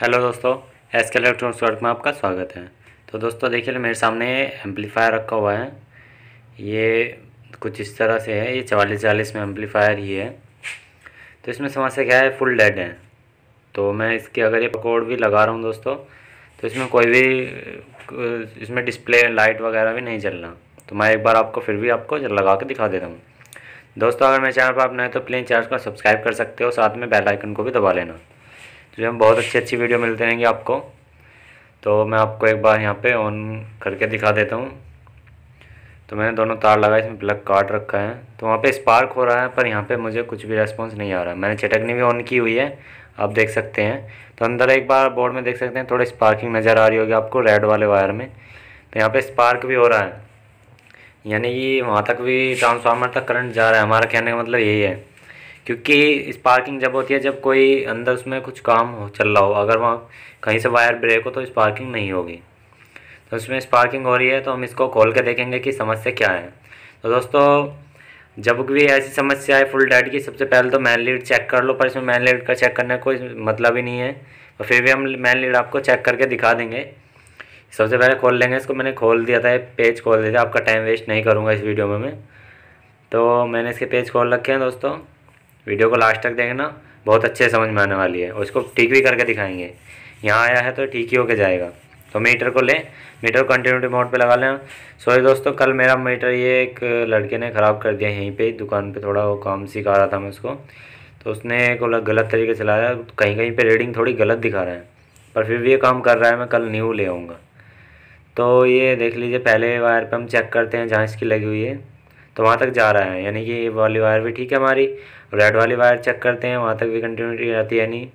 Hello दोस्तों S के electronics work में आपका स्वागत है। तो दोस्तों, देखिए, मेरे सामने एम्पलीफायर रखा हुआ है। ये कुछ इस तरह से है, ये चवालीस चालीस में एम्पलीफायर ही है। तो इसमें समस्या क्या है, फुल डेड है। तो मैं इसके अगर ये कोड भी लगा रहा हूँ दोस्तों तो इसमें कोई भी, इसमें डिस्प्ले, लाइट वगैरह भी नहीं चल रहा। तो मैं एक बार आपको, फिर भी आपको लगा के दिखा देता हूँ। दोस्तों, अगर मेरे चैनल पर आप नए तो प्लीज़ चैनल को सब्सक्राइब कर सकते हो, साथ में बेल आइकन को भी दबा लेना। तो हम बहुत अच्छी अच्छी वीडियो मिलते रहेंगे आपको। तो मैं आपको एक बार यहाँ पे ऑन करके दिखा देता हूँ। तो मैंने दोनों तार लगाए इसमें प्लग काट रखा है। तो वहाँ पे स्पार्क हो रहा है, पर यहाँ पे मुझे कुछ भी रेस्पॉन्स नहीं आ रहा। मैंने चटकनी भी ऑन की हुई है, आप देख सकते हैं। तो अंदर एक बार बोर्ड में देख सकते हैं, थोड़ी स्पार्किंग नज़र आ रही होगी आपको रेड वाले वायर में। तो यहाँ पर स्पार्क भी हो रहा है। यानी कि वहाँ तक भी ट्रांसफार्मर तक करंट जा रहा है। हमारा कहने का मतलब यही है। क्योंकि स्पार्किंग जब होती है, जब कोई अंदर उसमें कुछ काम हो, चल रहा हो, अगर वहाँ कहीं से वायर ब्रेक हो तो स्पार्किंग नहीं होगी। तो उसमें स्पार्किंग हो रही है तो हम इसको खोल के देखेंगे कि समस्या क्या है। तो दोस्तों, जब भी ऐसी समस्या है फुल डेड की, सबसे पहले तो मैन लीड चेक कर लो, पर इसमें मैन लीड का चेक करने का कोई मतलब ही नहीं है। और फिर भी हम मैन लीड आपको चेक करके दिखा देंगे। सबसे पहले खोल लेंगे, इसको मैंने खोल दिया था पेज खोल दिया था, आपका टाइम वेस्ट नहीं करूँगा इस वीडियो में मैं। तो मैंने इसके पेज खोल रखे हैं, दोस्तों। वीडियो को लास्ट तक देखना, बहुत अच्छे समझ में आने वाली है। और इसको ठीक भी करके दिखाएँगे। यहाँ आया है तो ठीक ही होके जाएगा। तो मीटर को लें, मीटर कंटिन्यूटी मोड पे लगा लें। सॉरी दोस्तों, कल मेरा मीटर ये एक लड़के ने ख़राब कर दिया यहीं पे, दुकान पे थोड़ा वो काम सिखा रहा था मैं उसको। तो उसने एक गलत तरीके से लाया, कहीं कहीं पे रीडिंग थोड़ी गलत दिखा रहा है। पर फिर भी ये काम कर रहा है, मैं कल न्यू ले आऊँगा। तो ये देख लीजिए, पहले वायर पर हम चेक करते हैं जहाँ इसकी लगी हुई है। तो वहाँ तक जा रहा है, यानी कि ये वाली वायर भी ठीक है हमारी। रेड वाली वायर चेक करते हैं, वहाँ तक भी कंटिन्यूटी आती है नहीं।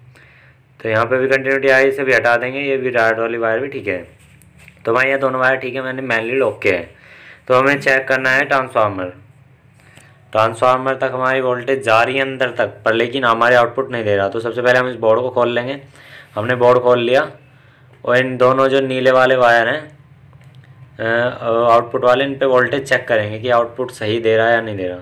तो यहाँ पे भी कंटिन्यूटी आई इसे भी हटा देंगे, ये भी रेड वाली वायर भी ठीक है। तो भाई ये दोनों वायर ठीक है, मैंने मैनली ओके है। तो हमें चेक करना है ट्रांसफार्मर ट्रांसफार्मर तक हमारी वोल्टेज जा रही है अंदर तक, पर लेकिन हमारे आउटपुट नहीं दे रहा। तो सबसे पहले हम इस बोर्ड को खोल लेंगे। हमने बोर्ड खोल लिया, और इन दोनों जो नीले वाले वायर हैं आउटपुट वाले, इन पे वोल्टेज चेक करेंगे कि आउटपुट सही दे रहा है या नहीं दे रहा।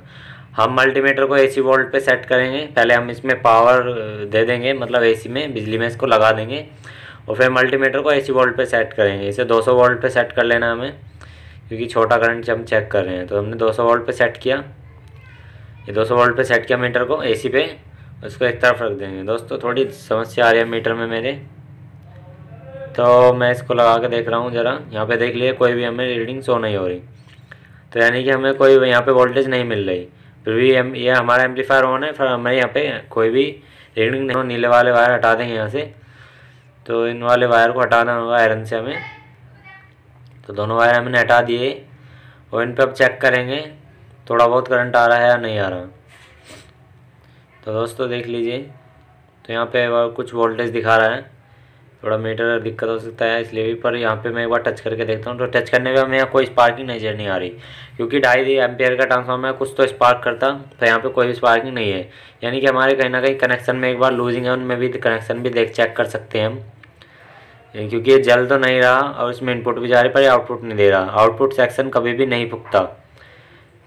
हम मल्टीमीटर को एसी वोल्ट पे सेट करेंगे। पहले हम इसमें पावर दे देंगे मतलब एसी में, बिजली में इसको लगा देंगे। और फिर मल्टीमीटर को एसी वोल्ट पे सेट करेंगे। इसे 200 वोल्ट पे सेट कर लेना हमें, क्योंकि छोटा करंट हम चेक कर रहे हैं। तो हमने 200 वोल्ट पे सेट किया। ये 200 वोल्ट पे सेट किया मीटर को एसी पे। उसको एक तरफ़ रख देंगे। दोस्तों, थोड़ी समस्या आ रही है मीटर में मेरे। तो मैं इसको लगा के देख रहा हूँ ज़रा। यहाँ पे देख लिए कोई भी हमें रीडिंग शो नहीं हो रही। तो यानी कि हमें कोई यहाँ पे वोल्टेज नहीं मिल रही। फिर भी हम ये हमारा एम्पलीफायर ऑन है, फिर हमें यहाँ पे कोई भी रीडिंग नहीं, नीले वाले वायर हटा देंगे यहाँ से। तो इन वाले वायर को हटाना होगा आयरन से हमें। तो दोनों वायर हमने हटा दिए। और इन पर अब चेक करेंगे, थोड़ा बहुत करंट आ रहा है या नहीं आ रहा। तो दोस्तों देख लीजिए। तो यहाँ पे कुछ वोल्टेज दिखा रहा है। थोड़ा मीटर दिक्कत हो सकता है, इसलिए भी, पर यहाँ पे मैं एक बार टच करके देखता हूँ। तो टच करने में हमें कोई स्पार्किंग नज़र नहीं आ रही, क्योंकि ढाई एम्पेयर का ट्रांसफार्मर है कुछ तो स्पार्क करता तो यहाँ पे कोई भी स्पार्किंग नहीं है। यानी कि हमारे कहीं ना कहीं कनेक्शन में एक बार लूजिंग है, उनमें भी कनेक्शन भी देख चेक कर सकते हैं हम। क्योंकि ये जल तो नहीं रहा, और इसमें इनपुट भी जा रही, पर आउटपुट नहीं दे रहा। आउटपुट सेक्शन कभी भी नहीं फुकता।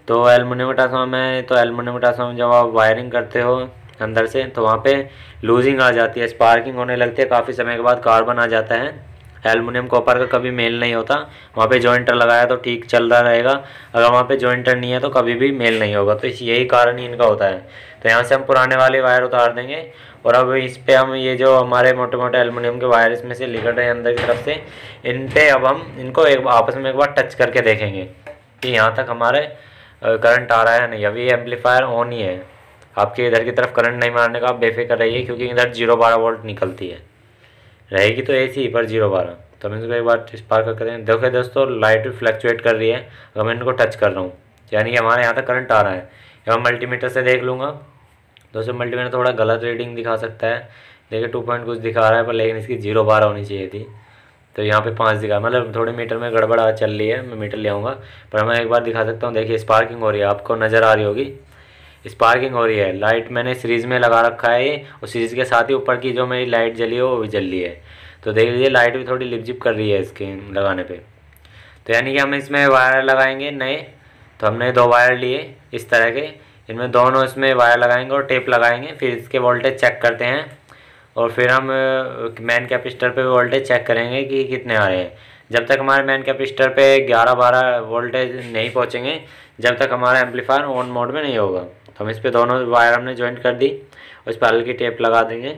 तो एलमिनियम ट्रांसफार्मर है तो एलमिनियम ट्रांसफार्मर जब आप वायरिंग करते हो अंदर से तो वहाँ पे लूजिंग आ जाती है स्पार्किंग होने लगती है, काफ़ी समय के बाद कार्बन आ जाता है। एलमिनियम कॉपर का कभी मेल नहीं होता, वहाँ पे जॉइंटर लगाया तो ठीक चल रहा रहेगा, अगर वहाँ पे जॉइंटर नहीं है तो कभी भी मेल नहीं होगा तो यही कारण ही इनका होता है। तो यहाँ से हम पुराने वाले वायर उतार देंगे, और अब इस पर हम ये जो हमारे मोटे मोटे एलमिनियम के वायर इसमें से निकल रहे हैं अंदर की तरफ़ से, इन पर अब हम इनको एक, आपस में एक बार टच करके देखेंगे कि यहाँ तक हमारे करंट आ रहा है नहीं। अभी एम्पलीफायर ऑन ही है। आपके इधर की तरफ़ करंट नहीं मारने का आप बेफिक्र रहिए, क्योंकि इधर ज़ीरो बारह वोल्ट निकलती है। रहेगी तो ए सी पर ज़ीरो बारह तो मैं इसको एक बार स्पार्क करें। देखो दोस्तों लाइट फ्लैक्चुएट कर रही है। अगर मैं इनको टच कर रहा हूँ। यानी कि हमारे यहाँ तक करंट आ रहा है। या मल्टीमीटर से देख लूँगा, दोस्तों मल्टीमीटर थोड़ा गलत रीडिंग दिखा सकता है। देखिए टू पॉइंट कुछ दिखा रहा है, पर लेकिन इसकी ज़ीरो बारह होनी चाहिए थी। तो यहाँ पे पाँच दिखा मतलब थोड़े मीटर में गड़बड़ा चल रही है, मैं मीटर ले आऊँगा। पर मैं एक बार दिखा सकता हूँ। देखिए स्पार्किंग हो रही है, आपको नज़र आ रही होगी। स्पार्किंग हो रही है। लाइट मैंने सीरीज़ में लगा रखा है और सीरीज़ के साथ ही ऊपर की जो मेरी लाइट जली है, वो भी जल रही है। तो देख लीजिए, लाइट भी थोड़ी लिपजिप कर रही है इसके लगाने पे। तो यानी कि हम इसमें वायर लगाएँगे नए तो हमने दो वायर लिए इस तरह के। इनमें दोनों इसमें वायर लगाएँगे और टेप लगाएँगे, फिर इसके वोल्टेज चेक करते हैं। और फिर हम मैन कैपिस्टर पे वोल्टेज चेक करेंगे कि कितने आ रहे हैं। जब तक हमारे मैन कैपिस्टर पे 11-12 वोल्टेज नहीं पहुँचेंगे, जब तक हमारा एम्पलीफायर ऑन मोड में नहीं होगा। तो हम इस पर दोनों वायर हमने ज्वाइंट कर दी उस पर हल्की टेप लगा देंगे।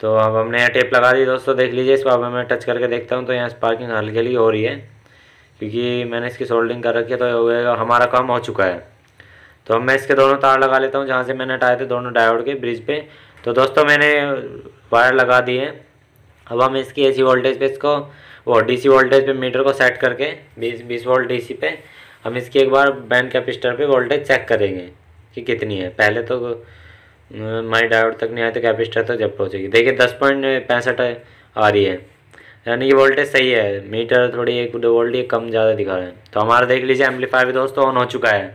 तो अब हमने यहाँ टेप लगा दी, दोस्तों देख लीजिए इस पर मैं टच करके देखता हूँ तो यहाँ स्पार्किंग हल्की हल्की हो रही है, क्योंकि मैंने इसकी सोल्डिंग कर रखी है तो हमारा काम हो चुका है। तो अब मैं इसके दोनों तार लगा लेता हूँ, जहाँ से मैंने हटाए थे दोनों डायोड के ब्रिज पे। तो दोस्तों मैंने वायर लगा दिए अब हम इसकी एसी वोल्टेज पे इसको, वो डीसी वोल्टेज पे मीटर को सेट करके, बीस बीस वोल्ट डीसी पे हम इसकी एक बार बैंड कैपिस्टर पे वोल्टेज चेक करेंगे कि कितनी है। पहले तो माई डायोड तक नहीं आए तो कैपिस्टर तक जब पहुँचेगी। देखिए, दस पॉइंट पैंसठ आ रही है। यानी कि वोल्टेज सही है। मीटर थोड़ी एक, दो वोल्ट कम ज़्यादा दिखा रहा है। तो हमारा देख लीजिए एम्पलीफायर भी दोस्तों ऑन हो चुका है।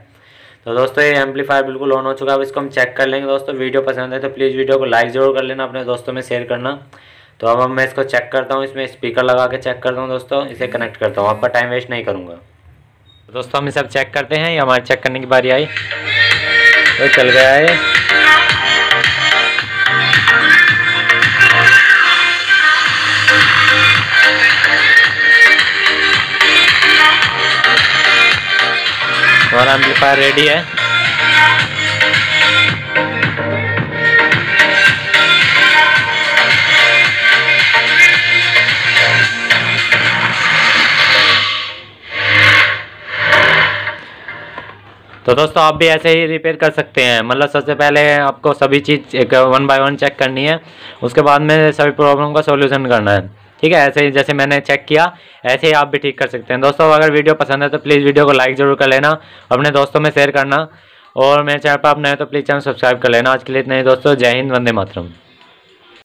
तो दोस्तों, ये एम्पलीफायर बिल्कुल ऑन हो चुका है। अब इसको हम चेक कर लेंगे दोस्तों। वीडियो पसंद है तो प्लीज़ वीडियो को लाइक ज़रूर कर लेना, अपने दोस्तों में शेयर करना। तो अब मैं इसको चेक करता हूँ, इसमें स्पीकर लगा के चेक करता हूँ दोस्तों। इसे कनेक्ट करता हूँ। आपका टाइम वेस्ट नहीं करूँगा। दोस्तों, हम इसे अब चेक करते हैं। ये हमारे चेक करने की बारी आई। तो चल गया है। हमारा एम्पलीफायर रेडी है। तो दोस्तों, आप भी ऐसे ही रिपेयर कर सकते हैं। मतलब सबसे पहले आपको सभी चीज़ एक वन बाय वन चेक करनी है। उसके बाद में सभी प्रॉब्लम का सोल्यूशन करना है। ठीक है? ऐसे ही जैसे मैंने चेक किया, ऐसे ही आप भी ठीक कर सकते हैं। दोस्तों, अगर वीडियो पसंद है तो प्लीज़ वीडियो को लाइक ज़रूर कर लेना, अपने दोस्तों में शेयर करना। और मेरे चैनल पर आप नए तो प्लीज़ चैनल सब्सक्राइब कर लेना। आज के लिए इतने दोस्तों। जय हिंद, वंदे मातरम।